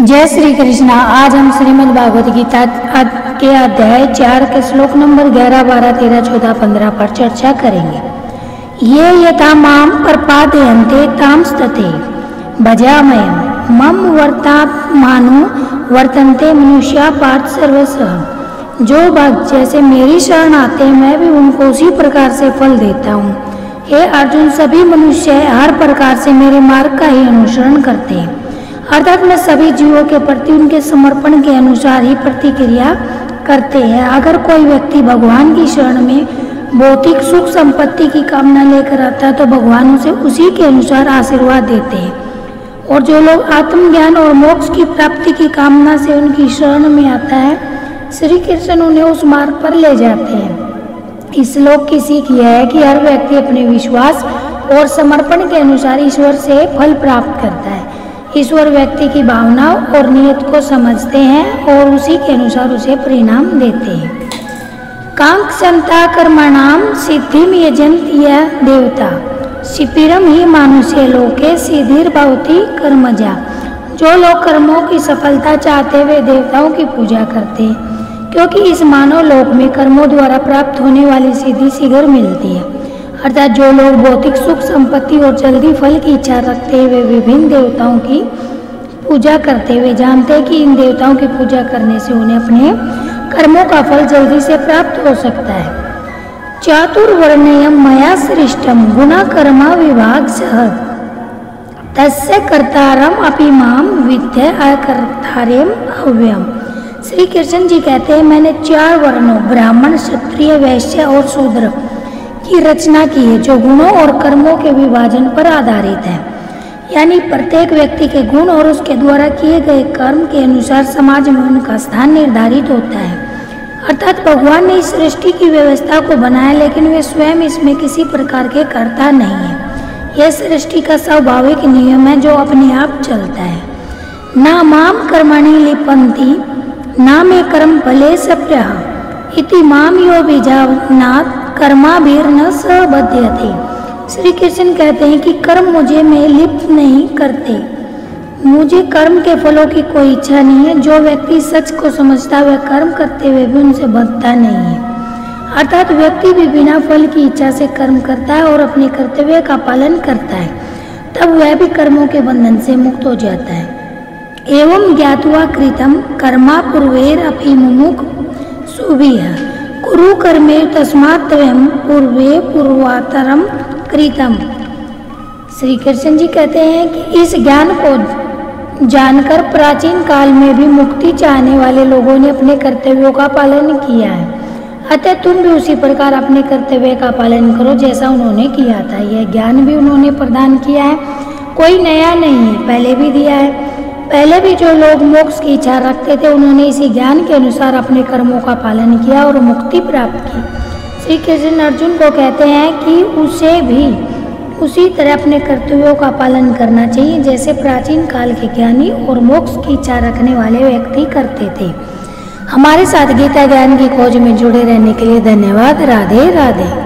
जय श्री कृष्णा। आज हम श्रीमद् भागवत गीता के अध्याय चार के श्लोक नंबर ग्यारह, बारह, तेरह, चौदह, पंद्रह पर चर्चा करेंगे। ये यथा माम प्रपादयन्ते तामस्तते भजामय मम वर्तात्मानु वर्तन्ते मनुष्या पार्थ सर्वस्व जो भक्त जैसे मेरी शरण आते मैं भी उनको उसी प्रकार से फल देता हूँ। हे अर्जुन, सभी मनुष्य हर प्रकार से मेरे मार्ग का ही अनुसरण करते हैं। अर्थात में सभी जीवों के प्रति उनके समर्पण के अनुसार ही प्रतिक्रिया करते हैं। अगर कोई व्यक्ति भगवान की शरण में भौतिक सुख संपत्ति की कामना लेकर आता है तो भगवान उसे उसी के अनुसार आशीर्वाद देते हैं। और जो लोग आत्मज्ञान और मोक्ष की प्राप्ति की कामना से उनकी शरण में आता है श्री कृष्ण उन्हें उस मार्ग पर ले जाते हैं। इस श्लोक की सीख यह है कि हर व्यक्ति अपने विश्वास और समर्पण के अनुसार ईश्वर से फल प्राप्त करता है। ईश्वर व्यक्ति की भावनाओं और नियत को समझते हैं और उसी के अनुसार उसे परिणाम देते हैं। कांक्षंता कर्मणाम सिद्धिम यजंत यह देवता। शिपिरम ही मानुष्य लोके सिद्धिर भवती कर्मजा। जो लोग कर्मों की सफलता चाहते वे देवताओं की पूजा करते हैं, क्योंकि इस मानव लोक में कर्मों द्वारा प्राप्त होने वाली सिद्धि शीघ्र मिलती है। अर्थात जो लोग भौतिक सुख, संपत्ति और जल्दी फल की इच्छा रखते हैं, वे विभिन्न देवताओं की पूजा करते हुए जानते हैं कि इन देवताओं की पूजा करने से उन्हें अपने कर्मों का फल जल्दी से प्राप्त हो सकता है। चातुर्वर्णयम मया सृष्टम गुणा कर्मा विभाग सह। तस्य कर्तारम अपि माम विद्य अकर्तारेम अव्यम श्री कृष्ण जी कहते हैं, मैंने चार वर्णों, ब्राह्मण, क्षत्रिय, वैश्य और शूद्र की रचना की है, जो गुणों और कर्मों के विभाजन पर आधारित है। यानी प्रत्येक व्यक्ति के गुण और उसके द्वारा किए गए कर्म के अनुसार समाज में उनका स्थान निर्धारित होता है। अर्थात भगवान ने इस सृष्टि की व्यवस्था को बनाया, लेकिन वे स्वयं इसमें किसी प्रकार के कर्ता नहीं है। यह सृष्टि का स्वाभाविक नियम है, जो अपने आप चलता है। ना माम कर्मणि लिपंती, ना मे कर्म फले सप्यः इति माम यो बीजानात् कर्माभीर न सबध्यते श्री कृष्ण कहते हैं कि कर्म मुझे में लिप्त नहीं करते। मुझे कर्म के फलों की कोई इच्छा नहीं है। जो व्यक्ति सच को समझता है, वह कर्म करते हुए भी उनसे बंधता नहीं है। अर्थात व्यक्ति भी बिना फल की इच्छा से कर्म करता है और अपने कर्तव्य का पालन करता है। तब वह भी कर्मों के बंधन से मुक्त हो जाता है। एवं ज्ञातवा कृतम, कर्मा पूर्वेर अपि मुमुख सुभिः कुरु कर्मे तस्मात् पूर्वे पूर्वातरम कृतम श्री कृष्ण जी कहते हैं कि इस ज्ञान को जानकर प्राचीन काल में भी मुक्ति चाहने वाले लोगों ने अपने कर्तव्यों का पालन किया है। अतः तुम भी उसी प्रकार अपने कर्तव्य का पालन करो जैसा उन्होंने किया था। यह ज्ञान भी उन्होंने प्रदान किया है। कोई नया नहीं है पहले भी दिया है। पहले भी जो लोग मोक्ष की इच्छा रखते थे, उन्होंने इसी ज्ञान के अनुसार अपने कर्मों का पालन किया और मुक्ति प्राप्त की। श्री कृष्ण अर्जुन को कहते हैं कि उसे भी उसी तरह अपने कर्तव्यों का पालन करना चाहिए, जैसे प्राचीन काल के ज्ञानी और मोक्ष की इच्छा रखने वाले व्यक्ति करते थे। हमारे साथ गीता ज्ञान की खोज में जुड़े रहने के लिए धन्यवाद। राधे राधे।